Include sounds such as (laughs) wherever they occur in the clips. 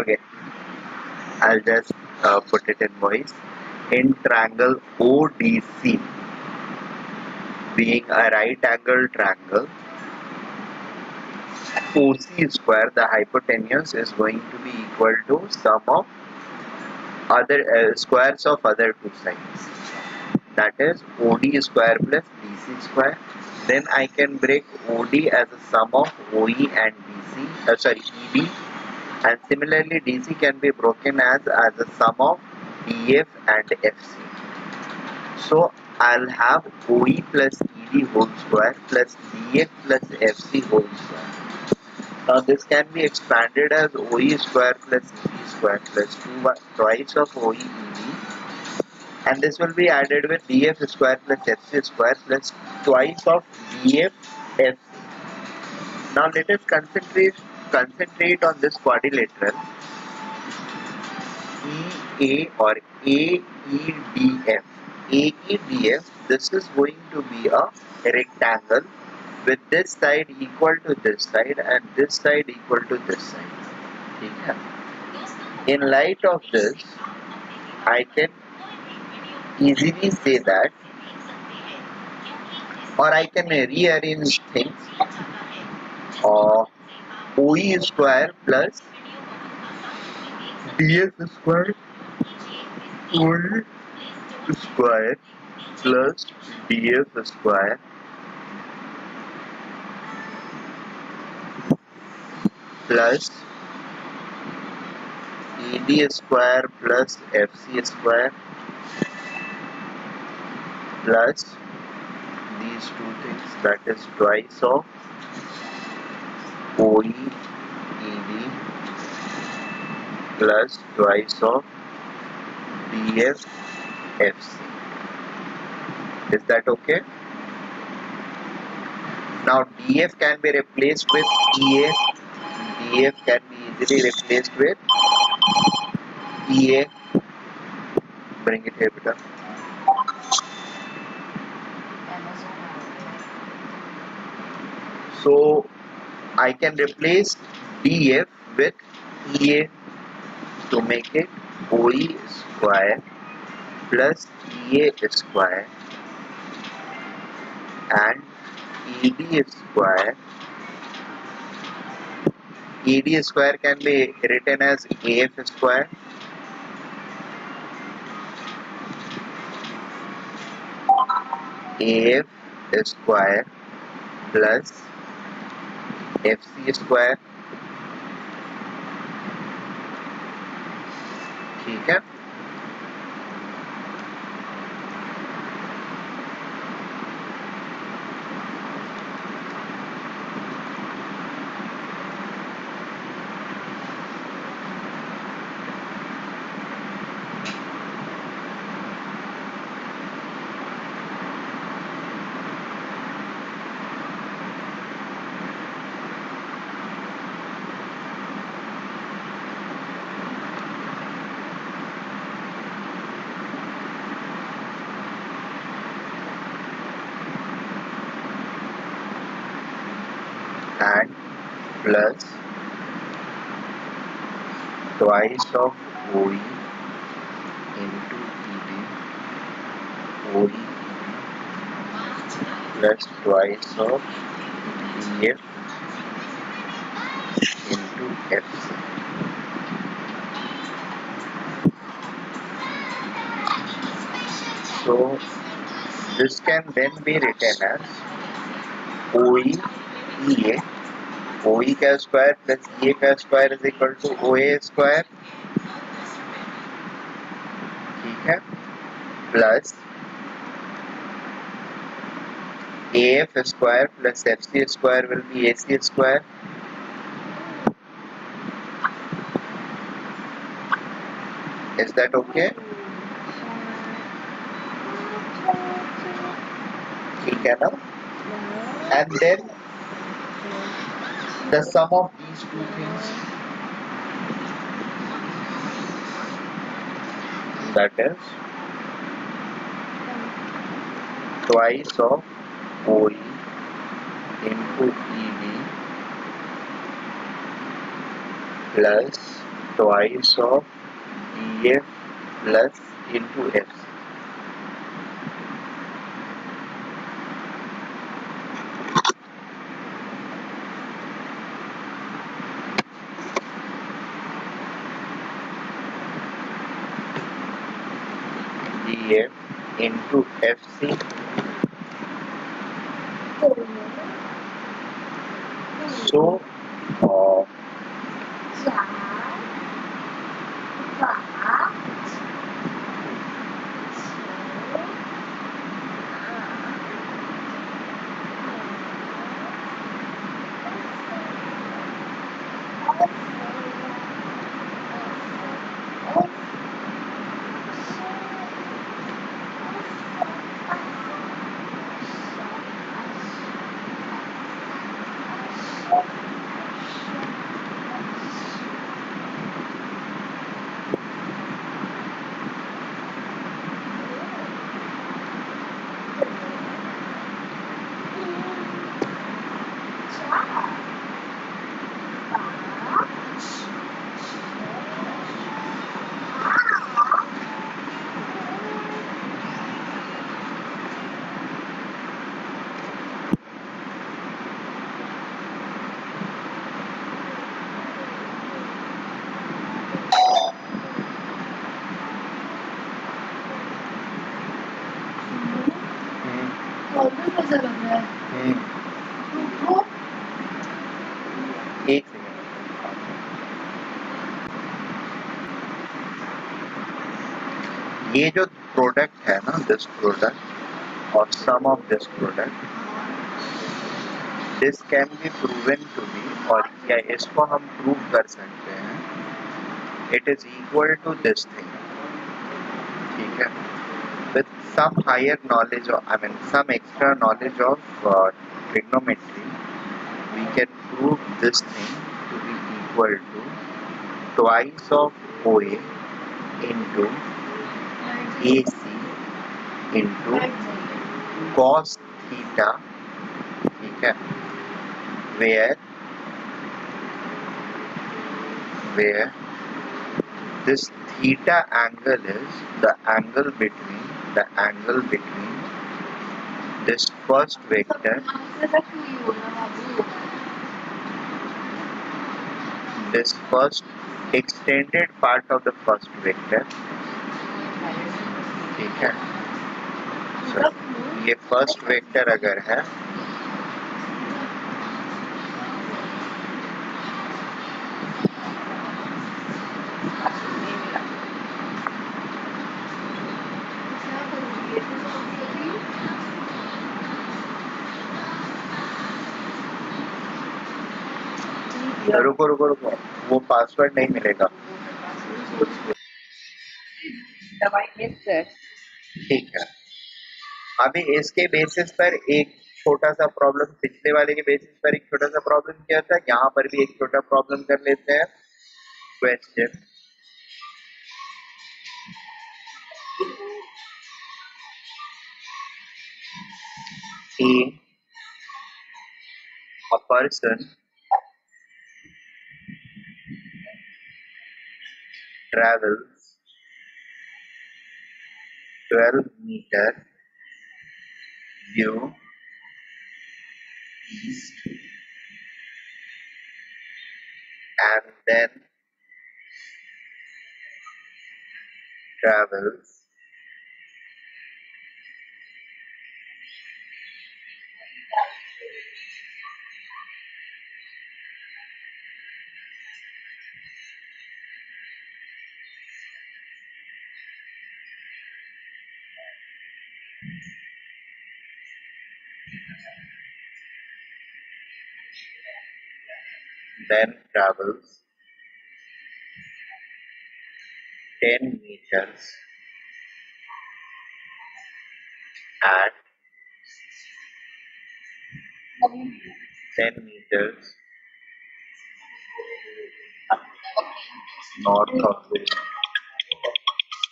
okay. I'll just uh, put it in voice. In triangle ODC being a right angle triangle OC square the hypotenuse is going to be equal to sum of other uh, squares of other two sides. That is OD square plus DC square. Then I can break OD as a sum of OE and DC uh, sorry ED and similarly DC can be broken as as a sum of DF and FC so I'll have OE plus ED whole square plus DF plus FC whole square. Now this can be expanded as OE square plus ED square plus 2 twice of OE ED and this will be added with DF square plus FC square plus twice of DF FC. Now let us concentrate concentrate on this quadrilateral EA or AEDF. AEDF this is going to be a rectangle with this side equal to this side and this side equal to this side. In light of this, I can easily say that or I can rearrange things uh, OE square plus DF square OE square plus DF square. Plus ED square plus FC square. Plus these two things that is twice of OE ED plus twice of DF FC. Is that okay? Now DF can be replaced with EA EF can be easily replaced with EA. Bring it here, beta. So I can replace DF with EA to make it OE square plus EA square and ED square. ED square can be written as AF square. AF square plus FC square ठीक है and plus twice of OE into ED OE plus twice of EF into FC. So this can then be written as OE EA OE का square plus EA का square is equal to OA square ठीक है plus AF square plus FC square will be AC square is that okay ठीक है ना and then the sum of these two things that is twice of OE into ED plus twice of EF plus into FC. EF into FC so uh, Thank. ये जो product है ना this product और sum of this product this can be proven to be और क्या इसको हम prove कर सकते हैं it is equal to this thing ठीक है? With some higher knowledge I mean some extra knowledge of trigonometry we can prove this thing to be equal to twice of O A into AC into cos theta ठीक है where where this theta angle is the angle between the angle between this first vector this first extended part of the first vector ठीक है। So, ये first vector अगर है रुको रुको रुको वो पासवर्ड नहीं मिलेगा। ठीक है। अभी इसके बेसिस पर एक छोटा सा प्रॉब्लम पिछले वाले के बेसिस पर एक छोटा सा प्रॉब्लम किया था, यहाँ पर भी एक छोटा प्रॉब्लम कर लेते हैं। Question a person 12 meter due east and then travels then travels 10 meters at 10 meters north of the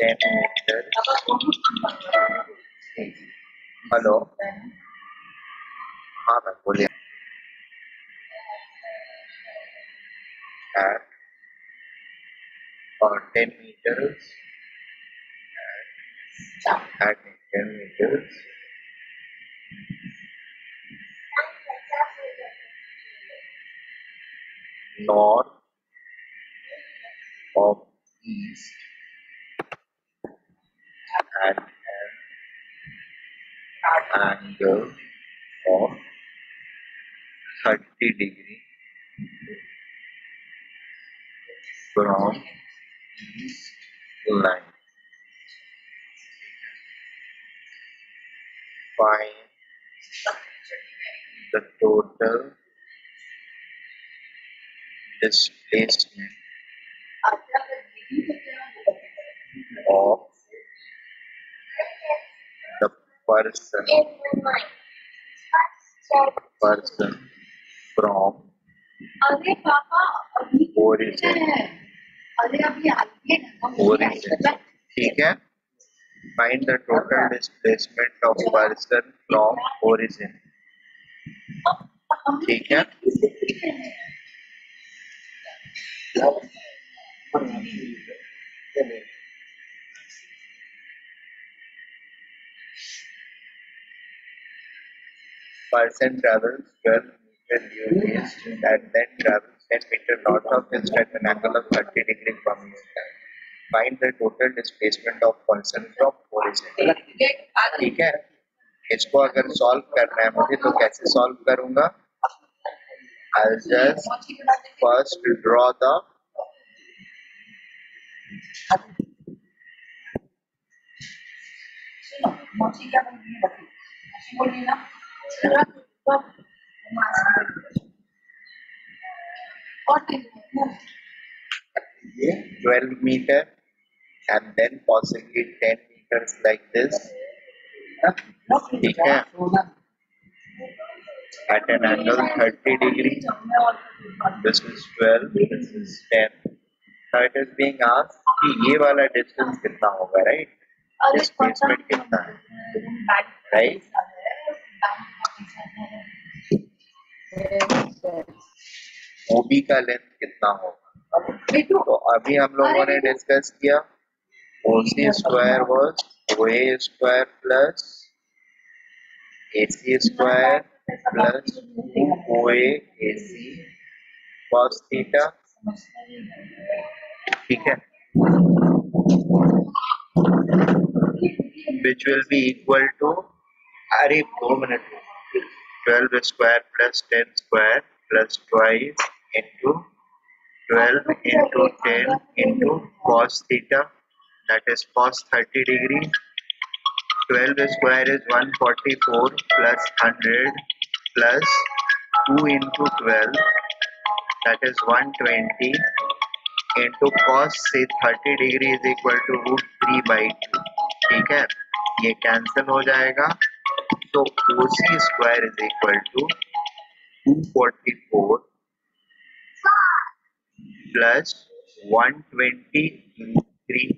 10 meters hello हाँ मैम बोलिए At uh, 10 meters. At, at 10 meters. North of east. At an angle of 30 degree from this line. Find the total displacement of the person person from origin ठीक है find the total displacement of person from origin ठीक है person travels 12 meter due and then travels 10 meter north of east at an angle of 30 degree from east. Find the total displacement of person from origin. ठीक है इसको अगर solve करना है मुझे तो कैसे सॉल्व करूँगा I'll just first draw the मौसी क्या बोल रही है बोल रही है ना जरा तो और ये 12 meter and then possibly 10 meters like this ठीक है at an angle 30 degree this is 12 this is 10 so it is being asked कि ये वाला distance कितना होगा right displacement कितना है right OB का लेंथ कितना होगा तो अभी हम लोगों ने डिस्कस किया OC square was OA square plus AC square plus 2OA AC cos theta ठीक है which will be equal to अरे दो मिनट 12 square plus 10 square plus twice into 12 into 10 into cos theta that is cos 30 degree 12 square is 144 plus 100 plus 2 into 12 that is 120 into cos say 30 degree is equal to root 3 by 2 ठीक है ये cancel हो जाएगा तो OC square is equal to 244 plus 123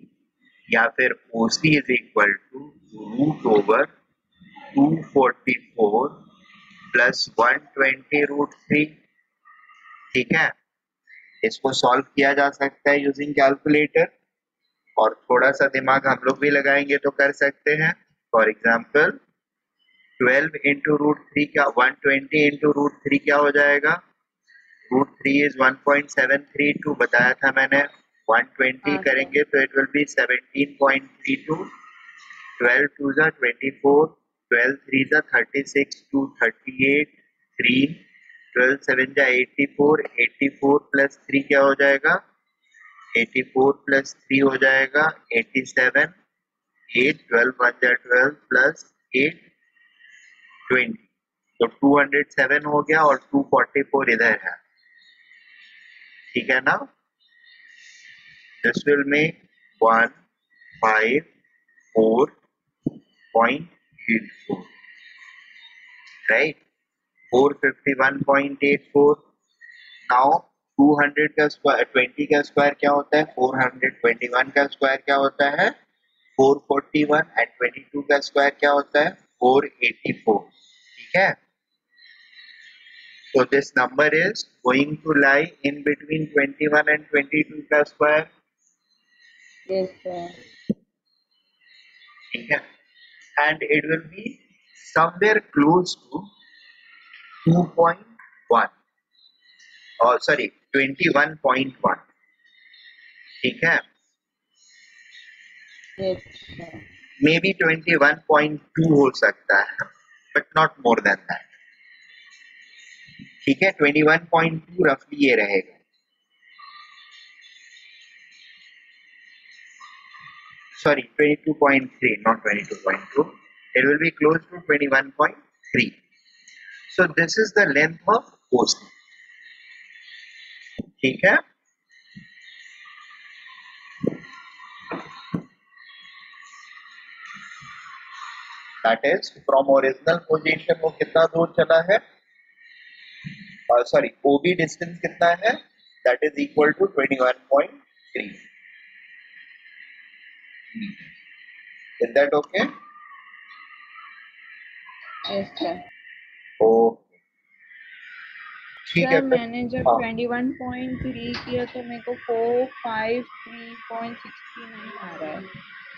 या फिर OC is equal to root over 244 plus 120 root 3 ठीक है? इसको सॉल्व किया जा सकता है यूजिंग कैलकुलेटर और थोड़ा सा दिमाग हम लोग भी लगाएँगे तो कर सकते हैं। For example 12 into root three क्या 120 इंटू रूट थ्री क्या हो जाएगा? रूट थ्री इज़ 1.732 बताया था मैंने। 120 करेंगे तो it will be 17.32 12 two twelve two जा 24 12 थ्री जा 36 टू 38 3 12 सेवन जा 84 84 प्लस थ्री क्या हो जाएगा? 84 प्लस थ्री हो जाएगा 87 8 12 वन जा 12 प्लस 8 20 तो 207 हो गया और 244 इधर है। ठीक है ना? This will make 1 5 4 0.84 right? 451.84 now 200 का स्क्वायर 20 का स्क्वायर क्या होता है? 421 का स्क्वायर क्या होता है? 441 एंड 22 का स्क्वायर क्या होता है? 484 ठीक है? so this number is going to lie in between 21 and 22 का square Yes, sir. ठीक है and it will be somewhere close to 2.1 or sorry 21.1 ठीक है Yes, sir. मे बी 21.2 हो सकता है but not more than that ठीक है 21.2 रफली ये रहेगा। Sorry 22.3 not 22.2 it will be close to 21.3 so this is the length of post ठीक है? That is, from original position वो कितना दूर चला है? Sorry OB distance कितना है? That is equal to 21.3 is that okay? Yes, sir. okay. ठीक है सर फिर मैंने जब हाँ। 21.3 किया तो मेरे को four five three point sixty nine आ रहा है।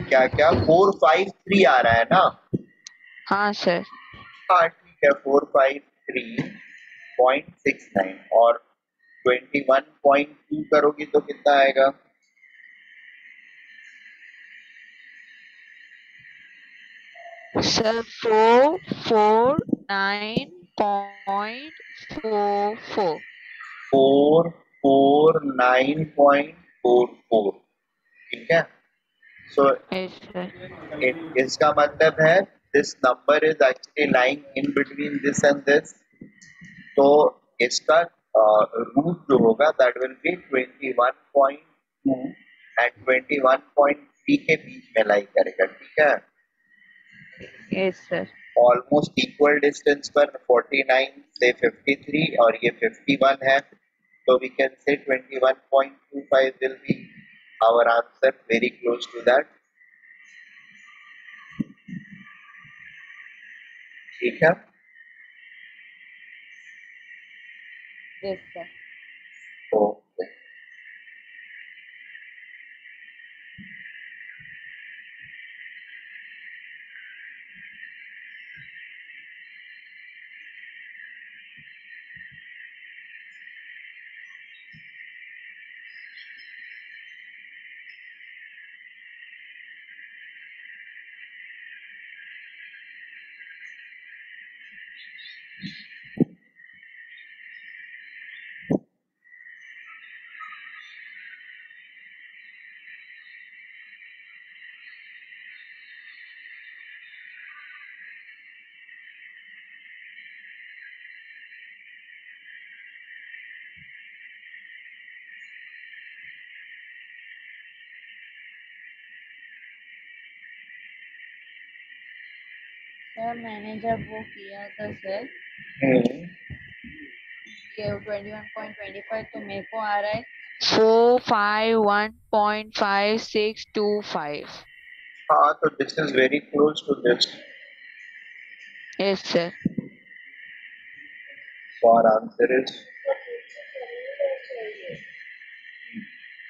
क्या क्या? फोर फाइव थ्री आ रहा है ना? हाँ सर हाँ ठीक है four five three point six nine और ट्वेंटी वन पॉइंट टू करोगी तो कितना आएगा? Sir four four nine point four four four four nine point four four ठीक है? सो इसका मतलब है this number is actually lying in between this and this तो इसका रूट जो होगा that will be twenty one point two and twenty one point three के बीच में लाई करेगा ठीक है? Yes sir almost equal distance पर 49 से 53 और ये 51 है तो we can say 21.25 will be our answer very close to that. ठीक है? Desça. Thank you. सर मैंने जब वो किया था sir twenty one point twenty five तो मेरे को आ रहा है। Four five one point five six two five हाँ तो this is very close to this yes sir So our answer is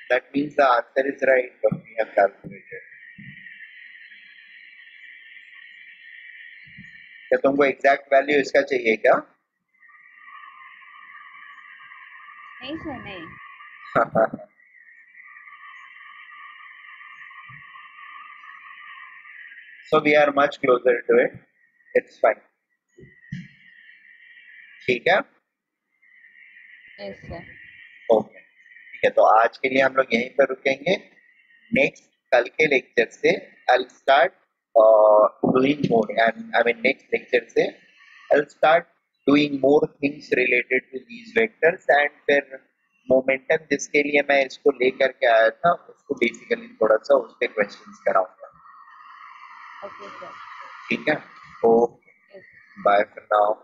that means the answer is right what we have calculated. क्या तुमको एग्जैक्ट वैल्यू इसका चाहिए क्या? नहीं sir नहीं। (laughs) So we are much closer to it. It's fine. ठीक है? Okay ठीक है तो आज के लिए हम लोग यहीं पर रुकेंगे। नेक्स्ट कल के लेक्चर से I start doing more and I mean next lecture से I start doing more things related to these vectors and फिर मोमेंटम जिसके लिए मैं इसको लेकर के आया था उसको बेसिकली थोड़ा सा उसके क्वेश्चंस कराऊँगा। ठीक है? Okay bye for now